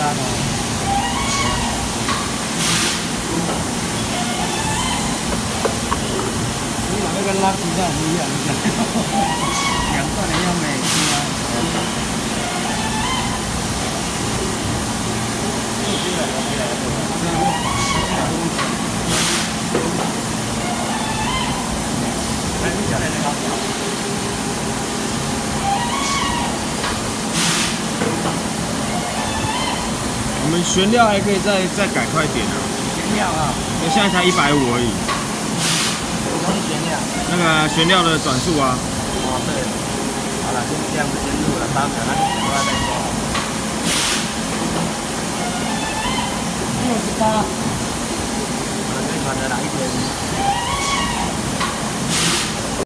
单哦。你那个垃圾们悬吊还可以再再改快点啊，悬吊啊，那现在才一百五而已。什么是悬吊？那个悬吊的转速啊，哦，对，好了，就这样子先录了，当等那个十块再说。六十八，我们这款的哪一天？